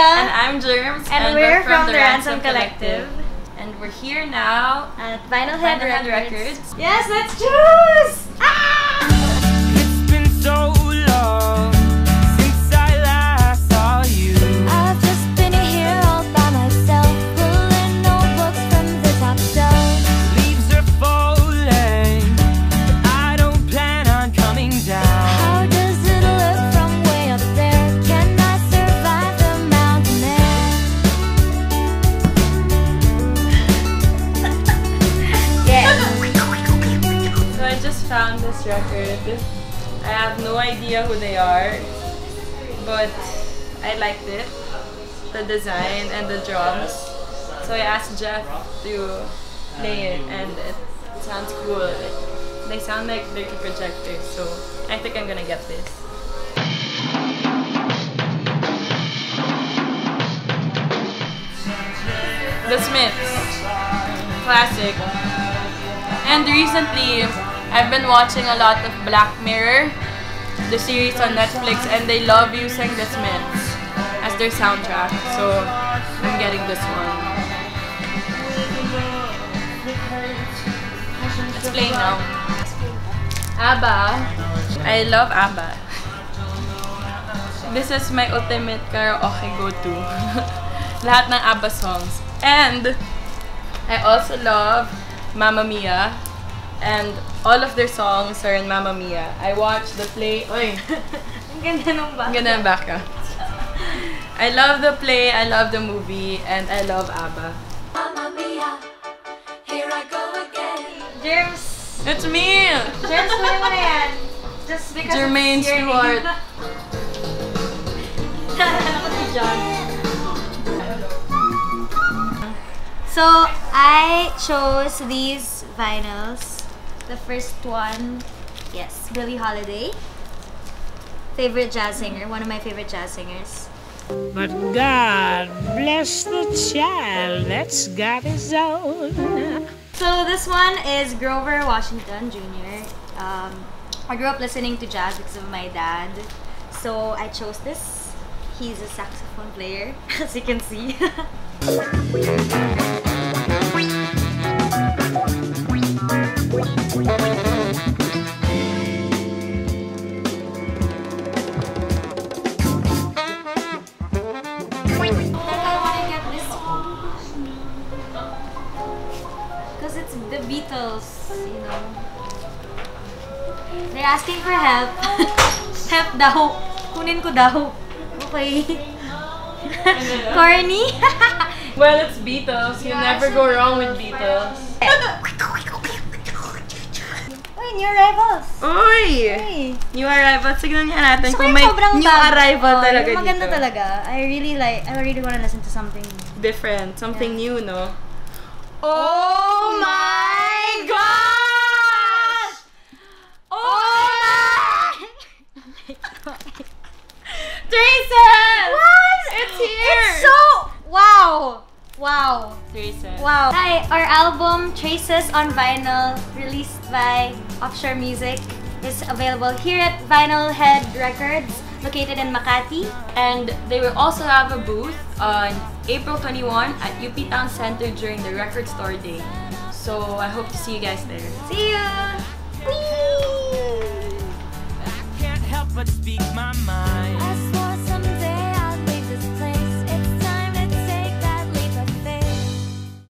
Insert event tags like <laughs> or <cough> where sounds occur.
And I'm Jerms. And we're from the Ransom Collective. And we're here now At Vinyl Head Vinyl Head Records. Records. Yes, let's choose! Just found this record. I have no idea who they are, but I liked it. The design and the drums. So I asked Jeff to play it and it sounds cool. They sound like Dirty Projectors, so I think I'm gonna get this. The Smiths. Classic. And recently, I've been watching a lot of Black Mirror, the series on Netflix, and they love using the Smiths as their soundtrack. So I'm getting this one. It's playing now. ABBA. I love ABBA. This is my ultimate karaoke go-to. <laughs> Lahat ng ABBA songs. And I also love Mamma Mia. And all of their songs are in Mamma Mia. I watched the play. Oy, <laughs> Ang ganda nung ba? ang ganda ng background. I love the play, I love the movie, and I love ABBA. Mamma mia, here I go again. Jerms. It's me! Jerms, kunin mo na yan. Just because Jermaine it's your Stewart. name. Ako si John. So, I chose these vinyls. The first one, yes, Billie Holiday. Favorite jazz singer, one of my favorite jazz singers. But God bless the child that's got his own. So this one is Grover Washington Jr. Um, I grew up listening to jazz because of my dad. So I chose this. He's a saxophone player, <laughs> as you can see. <laughs> the Beatles, you know. They're asking for help. <laughs> help daw. Kunin ko daw. Okay. <laughs> Corny? <laughs> Well, it's Beatles. You never go wrong with Beatles. Uy, new arrivals. Uy! Hey. New arrival. Tignan nga natin kung may new bago. arrival Oh, talaga yung maganda dito. talaga. I really like, I really wanna listen to something. Different. Something new, no? Oh, oh my gosh! Oh my! Jason! What? It's here! It's so, wow! Wow. Jason. Wow. Hi, our album Traces on Vinyl, released by Offshore Music, is available here at Vinyl Head Records, located in Makati. And they will also have a booth on April 21 at UP Town Center during the Record Store Day. So I hope to see you guys there. See you! I